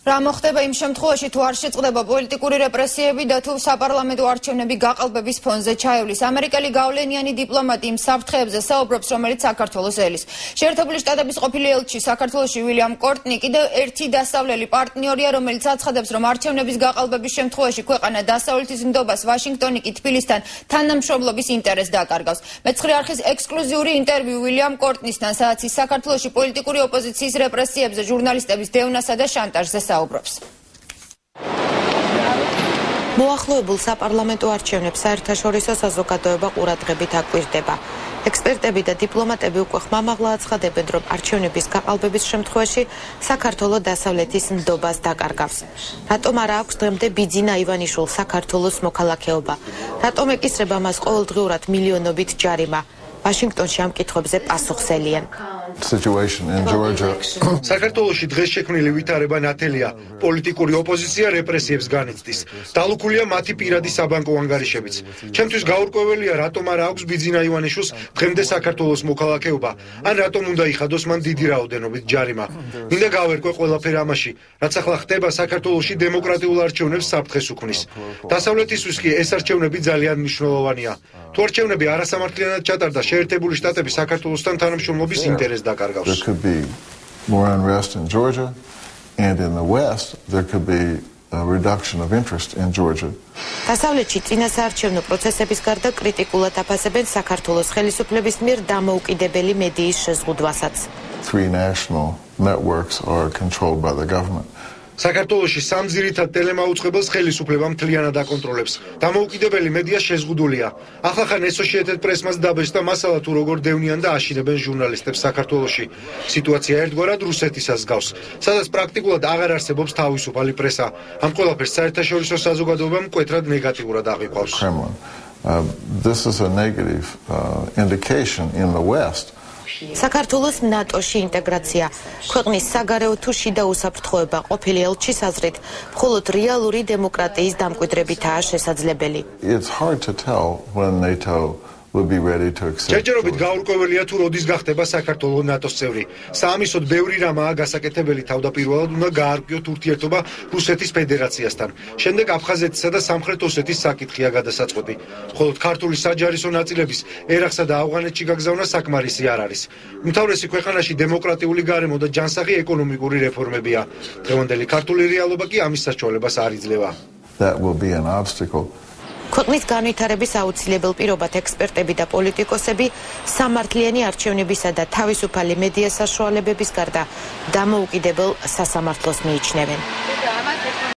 რა მოხდება იმ შემთხვევაში? თუ არ შეწყდება პოლიტიკური რეპრესიები და თუ საპარლამენტო არჩევნები გაყალბების ფონზე ჩაივლის. ამერიკელი გავლენიანი დიპლომატი იმ საფრთხეებზე საუბრობს რომელიც საქართველოს ელის შეერთებული შტატების ყოფილი ელჩი საქართველოში უილიამ კორტნი კიდევ ერთი დასავლელი პარტნიორია რომელიც აცხადებს რომ არჩევნების გაყალბების შემთხვევაში ქვეყანა დასავლეთის ნდობას ვაშინგტონი კი თბილისთან თანამშრომლობის ინტერესს დაკარგავს. მეცხრე არხის ექსკლუზიური ინტერვიუ უილიამ კორტნისთან სადაც ის საქართველოში პოლიტიკური ოპოზიციის რეპრესიებზე ჟურნალისტების დევნასა და შანტაჟზე საუბრობს. მოახლოებულ საპარლამენტო არჩევნებს საერთაშორისო საზოგადოება ყურადღებით აკვირდება. ექსპერტები და დიპლომატები უკვე ხმამაღლა აცხადებენ, რომ არჩევნების გაყალბების შემთხვევაში საქართველოს დასავლეთის ნდობას დაკარგავს. რატომ არ აქვს დღემდე ბიძინა ივანიშვილს საქართველოს მოქალაქეობა? რატომ ეკისრება მას ყოველდღიურად მილიონობით ჯარიმა? ვაშინგტონში ამ კითხვებზე პასუხსელიან. Situation in Georgia. საქართველოსი დღეს შექმნილი ვითარება ნათელია. პოლიტიკური ოპოზიცია რეპრესიებს განიცდის. დალუქულია მათი პირადი საბანკო ანგარიშებიც. ჩემთვის გაურკვეველია, რატომ არ აქვს ბიძინა ივანიშვილს დღემდე საქართველოს მოქალაქეობა, ან რატომ უნდა იხადოს მან დიდი რაოდენობით ჯარიმა. მინდა გავერკვე ყველაფერ ამაში, რაც ახლა ხდება საქართველოსი დემოკრატიულ არჩევნებს საფრთხეს უქმნის. დასავლეთისთვის კი ეს არჩევნები ძალიან მნიშვნელოვანია. თუ არჩევნები არასამართლიანად ჩატარდა შეერთებული შტატების საქართველოსთან თანამშრომლობის ინტერესს. There could be more unrest in Georgia and in the west there could be a reduction of interest in Georgia. დასავლეთში წინასაარჩევნო პროცესების გარდა კრიტიკულად აფასებენ საქართველოს ხელისუფლების მიერ დამოუკიდებელი მედიის შეზღუდვასაც. Three national networks are controlled by the government. საქართველოსი სამძირითად ტელემაუწყებელს ხელისუფლება მთლიანად აკონტროლებს. დამოუკიდებელი მედია შეზღუდულია. ახახან Associated Press-მას დაბეჭდა მასალა თუ როგორ დევნიან და აშინებენ ჟურნალისტებს საქართველოსი. სიტუაცია ერთგვარად რუსეთისას გავს, სადაც პრაქტიკულად აღარ არსებობს თავისუფალი პრესა. ამ ყველაფერს საერთაშორისო საზოგადოებამ მკვეთრად ნეგატიურად. Kremlin. Uh, this is a negative uh, indication in the West. საქართველოს ნატოში ინტეგრაცია. ქვეყნის საგარეო თუ შიდა უსაფრთხოება ყოფილი ელჩის აზრით მხოლოდ რეალური დემოკრატიის დამკვიდრებითაა შესაძლებელი. It's hard to tell when NATO will be ready to accept. ჯერჯერობით გაურკვეველია თუ როდის გახდება საქართველოს ნატოს წევრი. საამისოდ ბევრი რამაა გასაკეთებელი თავდაპირველად უნდა გაარკვიოთ ურთიერთობა რუსეთის ფედერაციასთან. შემდეგ აფხაზეთისა და სამხრეთ ოსეთის საკითხია გადასაწყვეტი. მხოლოდ ქართული საჯარისო ნაწილების ერახსა და ავღანეთში გაგზავნა საკმარისი არ არის. უმთავრესი ქვეყანაში დემოკრატიული გარემო და ჯანსაღი ეკონომიკური რეფორმებია. დღევანდელი ქართული რეალობა კი ამის საშუალებას არ იძლევა. That will be an obstacle. ქვეყნის განვითარების აუცილებელ პირობად ექსპერტები და პოლიტიკოსები სამართლიანი არჩევნებისა და თავისუფალი მედია საშუალებების გარდა დამოუკიდებელ სასამართლოს მიიჩნევენ.